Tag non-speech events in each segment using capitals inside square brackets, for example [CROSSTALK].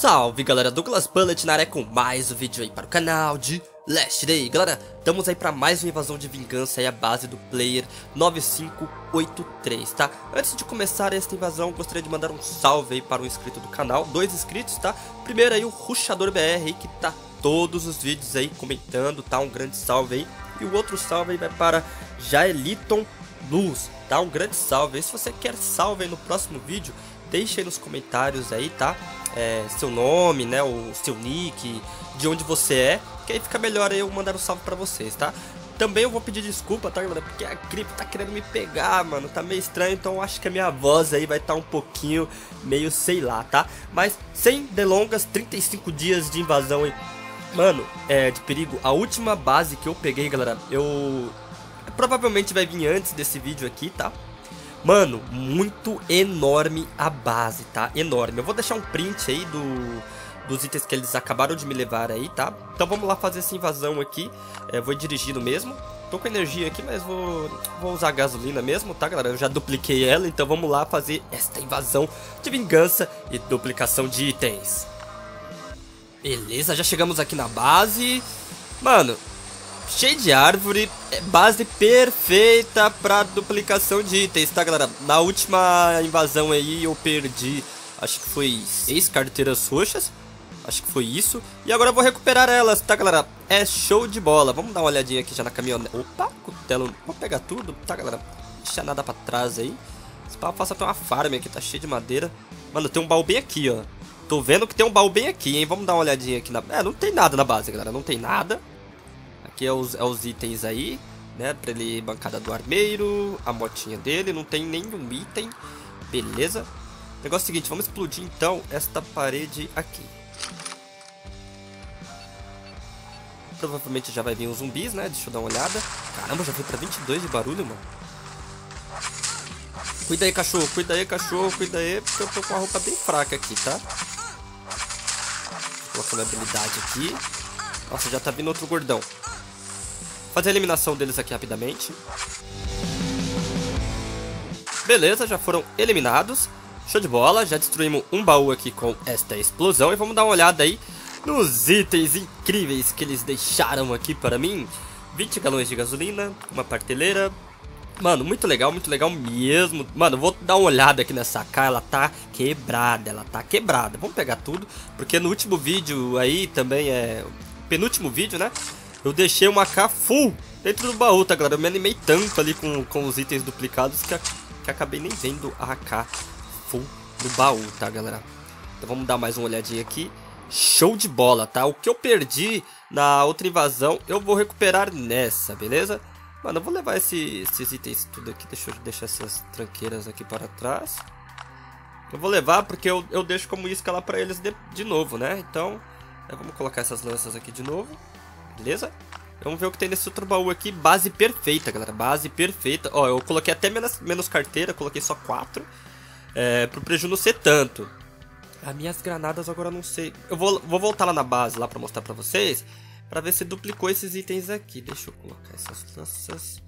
Salve galera, Douglas Bullet na área com mais um vídeo aí para o canal de Last Day Galera, estamos aí para mais uma invasão de vingança aí à base do player 9583, tá? Antes de começar esta invasão, gostaria de mandar um salve aí para um inscrito do canal, dois inscritos, tá? Primeiro aí o Ruxador BR aí, que tá todos os vídeos aí comentando, tá? Um grande salve aí. E o outro salve aí vai para Jaeliton Luz, tá? Um grande salve aí. Se você quer salve aí no próximo vídeo, deixe aí nos comentários aí, tá? É, seu nome, né? O seu nick, de onde você é, que aí fica melhor eu mandar um salve pra vocês, tá? Também eu vou pedir desculpa, tá, galera? Porque a gripe tá querendo me pegar, mano. Tá meio estranho, então acho que a minha voz aí vai estar tá um pouquinho meio sei lá, tá? Mas sem delongas, 35 dias de invasão aí. Mano, é de perigo. A última base que eu peguei, galera, eu. Provavelmente vai vir antes desse vídeo aqui, tá? Mano, muito enorme a base, tá? Enorme. Eu vou deixar um print aí do, dos itens que eles acabaram de me levar aí, tá? Então vamos lá fazer essa invasão aqui. É, vou dirigindo mesmo. Tô com energia aqui, mas vou, vou usar gasolina mesmo, tá, galera? Eu já dupliquei ela, então vamos lá fazer esta invasão de vingança e duplicação de itens. Beleza, já chegamos aqui na base. Mano, cheio de árvore, é base perfeita para duplicação de itens, tá galera? Na última invasão aí eu perdi, acho que foi seis carteiras roxas, acho que foi isso. E agora eu vou recuperar elas, tá galera? É show de bola, vamos dar uma olhadinha aqui já na caminhonete. Opa, cutelo, vou pegar tudo, tá galera? Deixa nada pra trás aí. Esse pau faça até uma farm aqui, tá cheio de madeira. Mano, tem um baú bem aqui, ó. Tô vendo que tem um baú bem aqui, hein? Vamos dar uma olhadinha aqui na... É, não tem nada na base, galera, não tem nada. Aqui é os, é os itens aí, né? Pra ele, bancada do armeiro, a motinha dele, não tem nenhum item. Beleza. Negócio é seguinte, vamos explodir então esta parede aqui. Provavelmente já vai vir uns zumbis, né? Deixa eu dar uma olhada. Caramba, já foi pra 22 de barulho, mano. Cuida aí, cachorro. Cuida aí, cachorro. Cuida aí, porque eu tô com a roupa bem fraca aqui, tá? Colocar minha habilidade aqui. Nossa, já tá vindo outro gordão. Fazer a eliminação deles aqui rapidamente. Beleza, já foram eliminados. Show de bola, já destruímos um baú aqui com esta explosão. E vamos dar uma olhada aí nos itens incríveis que eles deixaram aqui para mim. 20 galões de gasolina, uma parteleira. Mano, muito legal, muito legal mesmo. Mano, vou dar uma olhada aqui nessa AK, ela tá quebrada, ela tá quebrada. Vamos pegar tudo, porque no último vídeo aí também é... Penúltimo vídeo, né? Eu deixei uma AK full dentro do baú, tá, galera? Eu me animei tanto ali com, com os itens duplicados que, a, que acabei nem vendo a AK full no baú, tá, galera? Então vamos dar mais uma olhadinha aqui. Show de bola, tá? O que eu perdi na outra invasão, eu vou recuperar nessa, beleza? Mano, eu vou levar esse, esses itens tudo aqui. Deixa eu deixar essas tranqueiras aqui para trás. Eu vou levar porque eu, eu deixo como isca lá pra eles de, de novo, né? Então, vamos colocar essas lanças aqui de novo. Beleza? Vamos ver o que tem nesse outro baú aqui. Base perfeita, galera. Base perfeita. Ó, eu coloquei até menos, menos carteira. Coloquei só quatro. É, pro prejuízo não ser tanto. As minhas granadas agora não sei. Eu vou, vou voltar lá na base lá pra mostrar pra vocês. Pra ver se duplicou esses itens aqui. Deixa eu colocar essas lanças.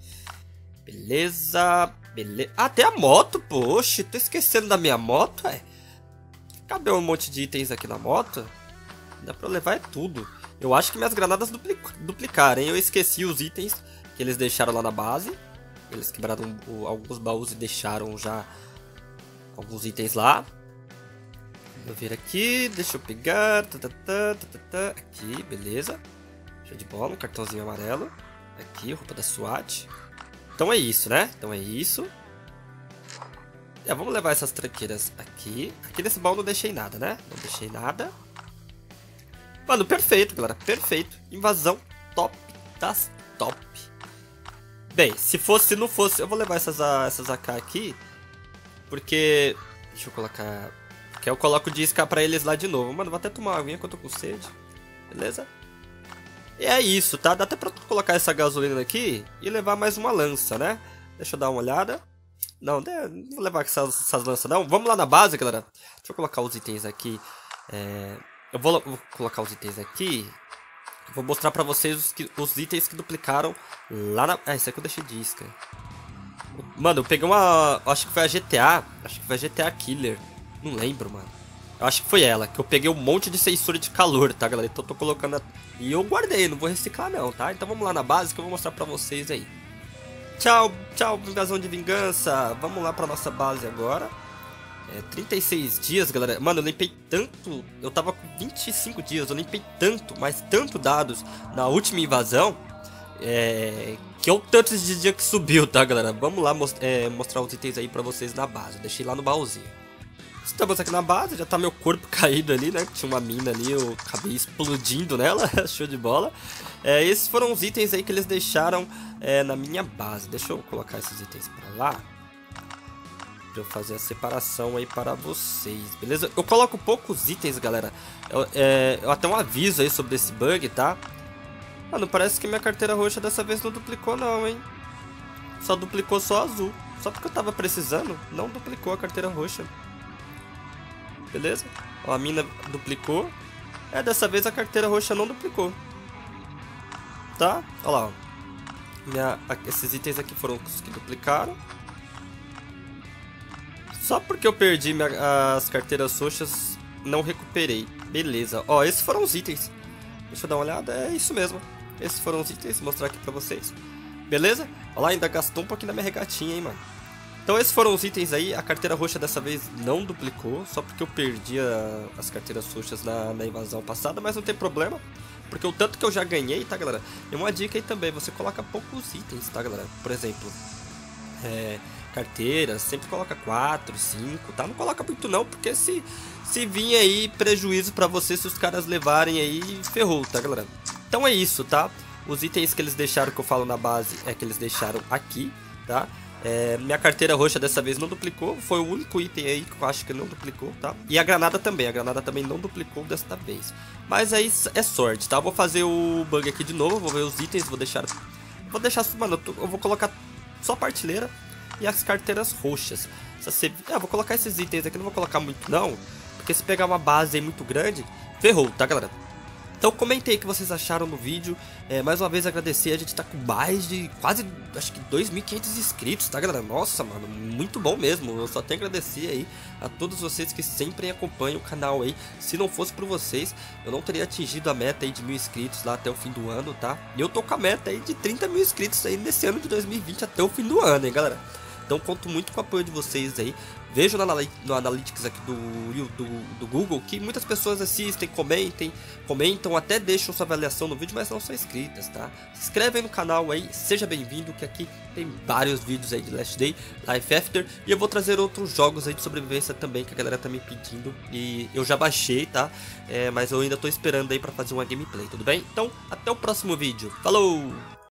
Beleza. Beleza. Ah, tem a moto, poxa. Tô esquecendo da minha moto, é. Cadê um monte de itens aqui na moto? Dá pra levar é tudo. Eu acho que minhas granadas duplic duplicaram, hein? Eu esqueci os itens que eles deixaram lá na base. Eles quebraram o, alguns baús e deixaram já alguns itens lá. Vou ver aqui, deixa eu pegar. Tá, tá, tá, tá, tá, aqui, beleza. Show de bola, um cartãozinho amarelo. Aqui, roupa da SWAT. Então é isso, né? Então é isso. É, vamos levar essas tranqueiras aqui. Aqui nesse baú não deixei nada, né? Não deixei nada. Mano, perfeito, galera. Perfeito. Invasão top das top. Bem, se fosse, se não fosse... Eu vou levar essas, essas AK aqui. Porque... Deixa eu colocar... Porque eu coloco de isca pra eles lá de novo. Mano, vou até tomar uma aguinha que eu tô com sede. Beleza? E é isso, tá? Dá até pra colocar essa gasolina aqui e levar mais uma lança, né? Deixa eu dar uma olhada. Não, não vou levar essas, essas lanças não. Vamos lá na base, galera. Deixa eu colocar os itens aqui. É... Eu vou, vou, colocar os itens aqui. Vou mostrar pra vocês os, que, os itens que duplicaram lá na... Ah, esse aqui eu deixei de isca. Mano, eu peguei uma... Acho que foi a GTA. Acho que foi a GTA Killer. Não lembro, mano. Eu acho que foi ela, que eu peguei um monte de sensor de calor, tá, galera? Então eu tô colocando... A... E eu guardei, não vou reciclar não, tá? Então vamos lá na base que eu vou mostrar pra vocês aí. Tchau, tchau, invasão de vingança. Vamos lá pra nossa base agora. É, 36 dias, galera. Mano, eu limpei tanto. Eu tava com 25 dias. Eu limpei tanto, mas tanto dados na última invasão. É, que é o tanto de dia que subiu, tá, galera? Vamos lá most é, mostrar os itens aí pra vocês na base. deixei lá no baúzinho. Estamos aqui na base, já tá meu corpo [LAUGHS] caído ali, né? Tinha uma mina ali, eu acabei explodindo nela, [LAUGHS] show de bola. É, esses foram os itens aí que eles deixaram é, na minha base. Deixa eu colocar esses itens pra lá pra eu fazer a separação aí para vocês, beleza? Eu coloco poucos itens, galera. Eu, é, eu até um aviso aí sobre esse bug, tá? Mano, parece que minha carteira roxa dessa vez não duplicou não, hein? Só duplicou só azul. Só porque eu tava precisando, não duplicou a carteira roxa. Beleza? Ó, a mina duplicou. É, dessa vez a carteira roxa não duplicou. Tá? Olha lá, ó. Minha, esses itens aqui foram os que duplicaram. Só porque eu perdi minha, as carteiras roxas, não recuperei. Beleza. Ó, esses foram os itens. Deixa eu dar uma olhada. É isso mesmo. Esses foram os itens. Vou mostrar aqui pra vocês. Beleza? Olha lá, ainda gastou um pouquinho da minha regatinha, hein, mano. Então esses foram os itens aí. A carteira roxa dessa vez não duplicou. Só porque eu perdi a, as carteiras roxas na, na invasão passada. Mas não tem problema. Porque o tanto que eu já ganhei, tá, galera? E uma dica aí também. Você coloca poucos itens, tá, galera? Por exemplo... É, carteira, sempre coloca 4, 5, tá? Não coloca muito não, porque se, se vir aí prejuízo para você, se os caras levarem aí, ferrou, tá, galera? Então é isso, tá? Os itens que eles deixaram, que eu falo na base, é que eles deixaram aqui, tá? É, minha carteira roxa dessa vez não duplicou, foi o único item aí que eu acho que não duplicou, tá? E a granada também, a granada também não duplicou desta vez. Mas aí é sorte, tá? Eu vou fazer o bug aqui de novo, vou ver os itens, vou deixar... Vou deixar, mano, eu vou colocar só partilheira e as carteiras roxas. Você... Ah, vou colocar esses itens aqui, não vou colocar muito não, porque se pegar uma base muito grande, ferrou, tá galera? Então comentei o que vocês acharam no vídeo. É, mais uma vez agradecer, a gente tá com mais de quase, acho que 2.500 inscritos, tá galera? Nossa, mano, muito bom mesmo. Eu só tenho a agradecer aí a todos vocês que sempre acompanham o canal aí. Se não fosse por vocês, eu não teria atingido a meta aí de mil inscritos lá até o fim do ano, tá? E eu tô com a meta aí de 30 mil inscritos aí nesse ano de 2020 até o fim do ano, hein, galera? Então conto muito com o apoio de vocês aí. Vejo no, Analytics aqui do, do, do, Google que muitas pessoas assistem, comentem, comentam, até deixam sua avaliação no vídeo, mas não são inscritas, tá? Se inscreve aí no canal aí, seja bem-vindo, que aqui tem vários vídeos aí de Last Day, Life After, e eu vou trazer outros jogos aí de sobrevivência também que a galera tá me pedindo, e eu já baixei, tá? É, mas eu ainda tô esperando aí pra fazer uma gameplay, tudo bem? Então, até o próximo vídeo. Falou!